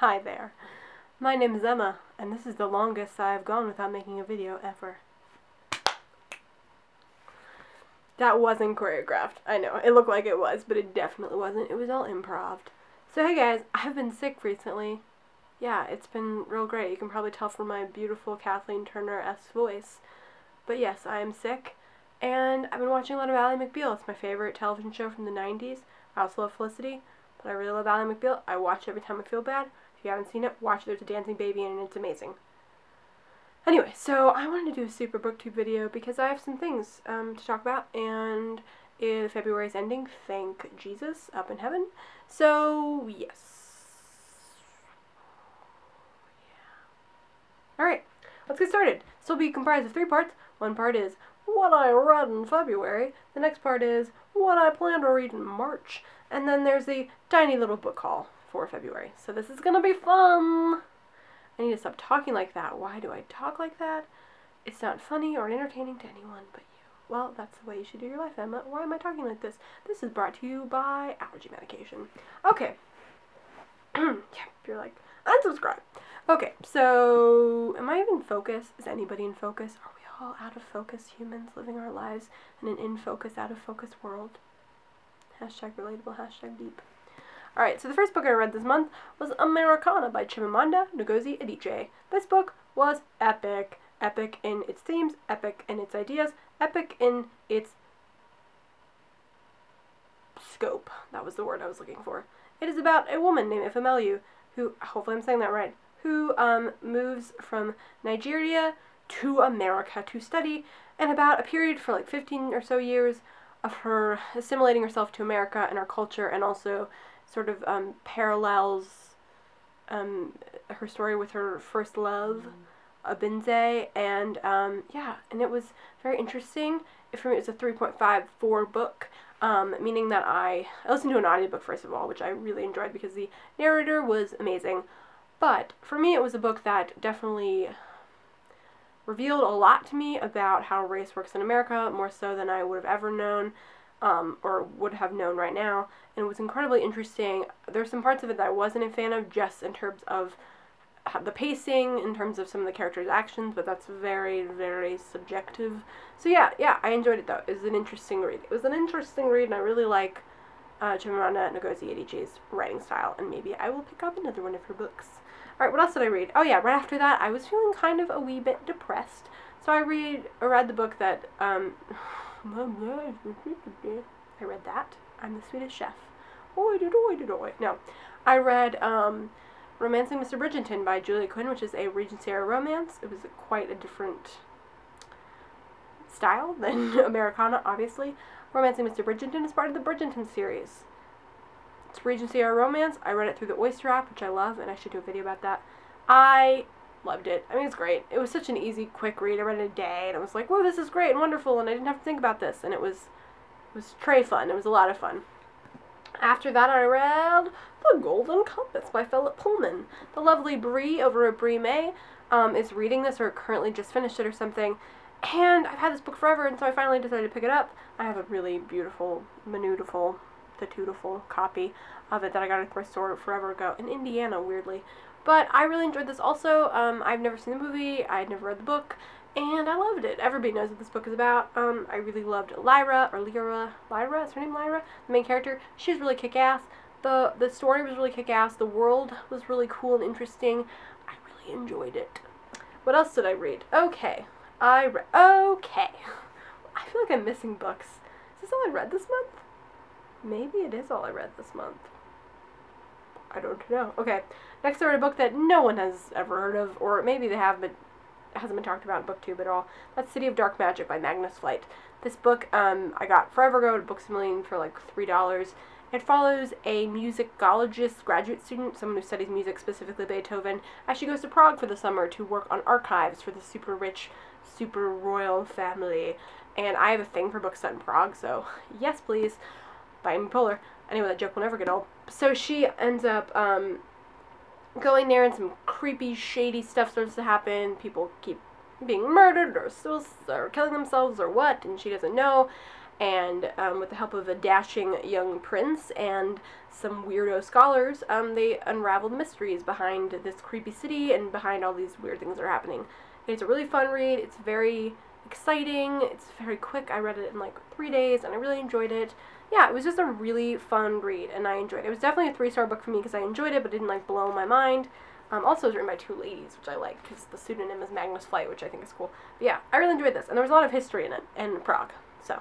Hi there. My name is Emma, and this is the longest I've gone without making a video ever. That wasn't choreographed. I know. It looked like it was, but it definitely wasn't. It was all improv. So hey guys, I've been sick recently. Yeah, it's been real great. You can probably tell from my beautiful Kathleen Turner-esque voice. But yes, I am sick. And I've been watching a lot of Ally McBeal. It's my favorite television show from the 90s. I also love Felicity, but I really love Ally McBeal. I watch every time I feel bad. If you haven't seen it, watch. There's a dancing baby and it's amazing. Anyway, so I wanted to do a super booktube video because I have some things um, to talk about, and if February is ending, thank Jesus up in heaven. So, yes. Yeah. Alright, let's get started. This will be comprised of three parts. One part is what I read in February. The next part is what I plan to read in March. And then there's the tiny little book haul for February. So this is gonna be fun! I need to stop talking like that. Why do I talk like that? It's not funny or entertaining to anyone but you. Well, that's the way you should do your life, Emma. Why am I talking like this? This is brought to you by allergy medication. Okay. yeah, you're like, unsubscribe. Okay, so am I even in focus? Is anybody in focus? Are we all out of focus humans living our lives in an in focus, out of focus world? Hashtag relatable, hashtag deep. Alright, so the first book I read this month was Americanah by Chimamanda Ngozi Adichie. This book was epic. Epic in its themes, epic in its ideas, epic in its scope. That was the word I was looking for. It is about a woman named Ifemelu who, hopefully I'm saying that right, who um, moves from Nigeria to America to study, and about a period for like 15 or so years of her assimilating herself to America and our culture, and also sort of um, parallels um, her story with her first love, Obinze, and um, yeah, and it was very interesting. For me, it was a 3.54 book, um, meaning that I, I listened to an audiobook first of all, which I really enjoyed because the narrator was amazing. But for me, it was a book that definitely revealed a lot to me about how race works in America, more so than I would have ever known um, or would have known right now. And it was incredibly interesting. There's some parts of it that I wasn't a fan of, just in terms of the pacing, in terms of some of the characters' actions, but that's very, very subjective. So yeah, yeah, I enjoyed it though. It was an interesting read. It was an interesting read, and I really like uh, Chimamanda Ngozi Adichie's writing style, and maybe I will pick up another one of her books. Alright, what else did I read? Oh yeah, right after that, I was feeling kind of a wee bit depressed. So I read, I read the book that, um, I read that. I'm the Swedish chef. Oi, did oi, did oi. No, I read um, Romancing Mr. Bridgerton by Julia Quinn, which is a Regency era romance. It was quite a different style than Americanah, obviously. Romancing Mr. Bridgerton is part of the Bridgerton series. It's Regency era romance. I read it through the Oyster app, which I love, and I should do a video about that. I loved it. I mean, it's great. It was such an easy, quick read. I read it in a day, and I was like, whoa, this is great and wonderful, and I didn't have to think about this, and it was, it was tray fun. It was a lot of fun. After that, I read The Golden Compass by Philip Pullman. The lovely Brie over at Brie May um, is reading this, or currently just finished it or something, and I've had this book forever, and so I finally decided to pick it up. I have a really beautiful, minutiful, the copy of it that I got at the thrift store forever ago in Indiana, weirdly. But I really enjoyed this also. Um, I've never seen the movie, I had never read the book, and I loved it. Everybody knows what this book is about. Um, I really loved Lyra, or Lyra, Lyra, is her name Lyra? The main character. She's really kick-ass. The, the story was really kick-ass. The world was really cool and interesting. I really enjoyed it. What else did I read? Okay. I read, okay. I feel like I'm missing books. Is this all I read this month? Maybe it is all I read this month. I don't know. Okay. Next I read a book that no one has ever heard of, or maybe they have, but hasn't been talked about in booktube at all. That's City of Dark Magic by Magnus Flight. This book um, I got forever ago at Books a Million for like $3. It follows a musicologist graduate student, someone who studies music, specifically Beethoven, as she goes to Prague for the summer to work on archives for the super rich, super royal family. And I have a thing for books set in Prague, so yes, please, buy me Polar. Anyway, that joke will never get old. So she ends up um, going there and some creepy, shady stuff starts to happen. People keep being murdered or, or killing themselves or what, and she doesn't know. and um, with the help of a dashing young prince and some weirdo scholars, um, they unravel the mysteries behind this creepy city and behind all these weird things that are happening. It's a really fun read. It's very exciting. It's very quick. I read it in like three days and I really enjoyed it. Yeah, it was just a really fun read and I enjoyed it. It was definitely a three star book for me because I enjoyed it but it didn't like blow my mind. Um, also, it was written by two ladies, which I like because the pseudonym is Magnus Flight, which I think is cool. But yeah, I really enjoyed this, and there was a lot of history in it, in Prague. So,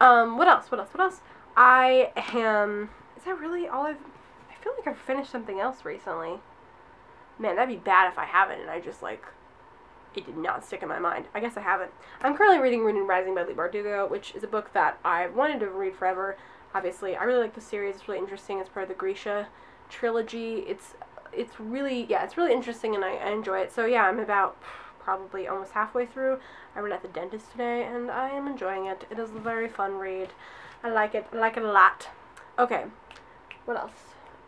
um, what else? What else? What else? I am. Is that really all I've? I feel like I've finished something else recently. Man, that'd be bad if I haven't, and I just like it did not stick in my mind. I guess I haven't. I'm currently reading Ruin and Rising by Leigh Bardugo, which is a book that I've wanted to read forever. Obviously, I really like the series. It's really interesting. It's part of the Grisha trilogy. It's it's really yeah, it's really interesting, and I, I enjoy it. So yeah, I'm about probably almost halfway through. I read at the dentist today, and I am enjoying it. It is a very fun read. I like it. I like it a lot. Okay, what else?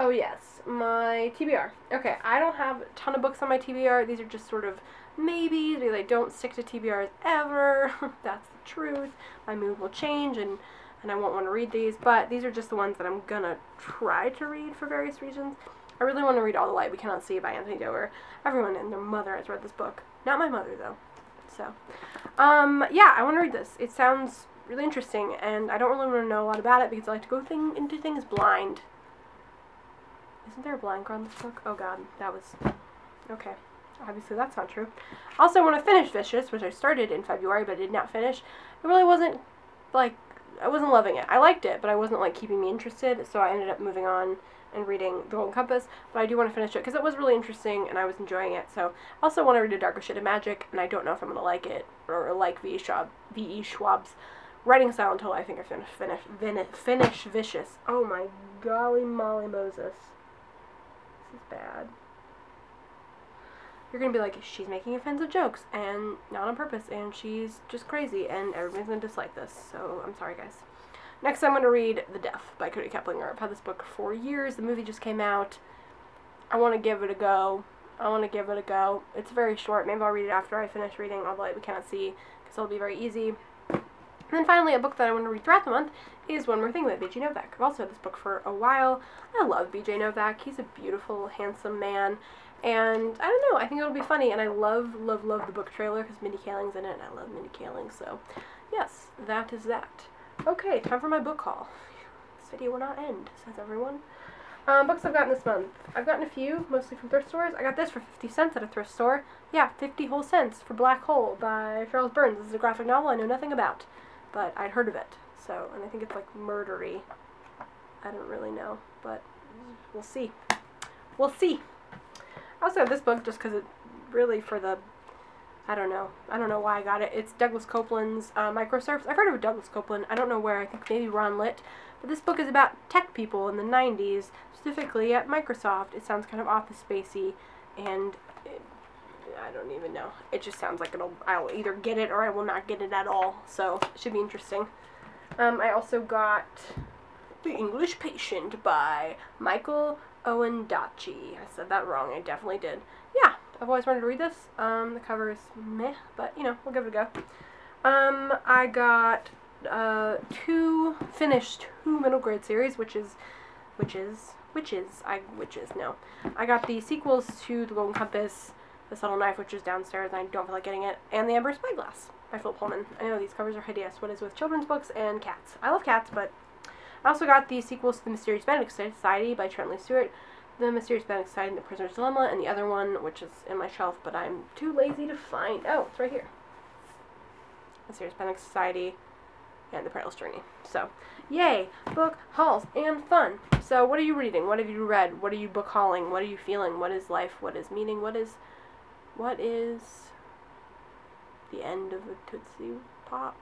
Oh yes, my TBR. Okay, I don't have a ton of books on my TBR. These are just sort of maybe because I don't stick to TBRs ever. That's the truth. My mood will change and and I won't want to read these, but these are just the ones that I'm gonna try to read for various reasons. I really want to read All the Light We Cannot See by Anthony Doerr. Everyone and their mother has read this book. Not my mother, though. So, um, yeah, I want to read this. It sounds really interesting, and I don't really want to know a lot about it because I like to go thing into things blind. Isn't there a blind on this book? Oh god, that was... Okay. Obviously that's not true. Also, I want to finish Vicious, which I started in February but did not finish. It really wasn't, like, I wasn't loving it. I liked it, but I wasn't, like, keeping me interested, so I ended up moving on and reading The Golden Compass, but I do want to finish it because it was really interesting and I was enjoying it. So I also want to read A Darker Shade of Magic, and I don't know if I'm going to like it or like V. Schwab, V.E. Schwab's writing style until I think I finish, finish, finish Vicious. Oh my golly molly Moses. This is bad. You're to be like, she's making offensive jokes, and not on purpose, and she's just crazy, and everybody's to dislike this, so I'm sorry guys. Next, I'm to read The DUFF by Kody Keplinger. I've had this book for years. The movie just came out. I want to give it a go. I want to give it a go. It's very short. Maybe I'll read it after I finish reading All the Light We Cannot See, because it'll be very easy. And then finally, a book that I want to read throughout the month is One More Thing by B.J. Novak. I've also had this book for a while. I love B.J. Novak. He's a beautiful, handsome man. And I don't know, I think it'll be funny. And I love, love, love the book trailer because Mindy Kaling's in it, and I love Mindy Kaling. So, yes, that is that. Okay, time for my book haul. This video will not end, says everyone. Um, books I've gotten this month. I've gotten a few, mostly from thrift stores. I got this for 50 cents at a thrift store. Yeah, 50 whole cents for Black Hole by Charles Burns. This is a graphic novel I know nothing about, but I'd heard of it. So, and I think it's like murdery. I don't really know, but we'll see. We'll see. I also have this book just because it really for the I don't know. I don't know why I got it. It's Douglas Coupland's uh. I've heard of Douglas Coupland. I don't know where. I think maybe Ron Lit. But this book is about tech people in the 90s, specifically at Microsoft. It sounds kind of office spacey, and it, I don't even know. It just sounds like it'll. I'll either get it or I will not get it at all. So it should be interesting. Um, I also got The English Patient by Michael Ondaatje. I said that wrong. I definitely did. Yeah, I've always wanted to read this. Um, the cover is meh, but you know, we'll give it a go. Um, I got uh, two finished two middle grade series, which is, which is, which is, I which is no. I got the sequels to The Golden Compass, The Subtle Knife, which is downstairs, and I don't feel like getting it, and The Amber Spyglass by Philip Pullman. I know these covers are hideous. What is with children's books and cats? I love cats, but I also got the sequels to The Mysterious Benedict Society by Trent Lee Stewart, the Mysterious Benedict Society and The Prisoner's Dilemma, and the other one, which is in my shelf, but I'm too lazy to find. Oh, it's right here. Mysterious Benedict Society and The Perilous Journey. So, yay! Book hauls and fun. So, what are you reading? What have you read? What are you book hauling? What are you feeling? What is life? What is meaning? What is, what is the end of a Tootsie Pop?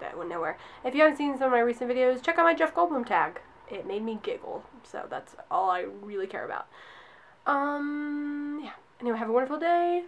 That went nowhere. If you haven't seen some of my recent videos, check out my Jeff Goldblum tag it made me giggle. So that's all I really care about. Um, yeah. Anyway, have a wonderful day.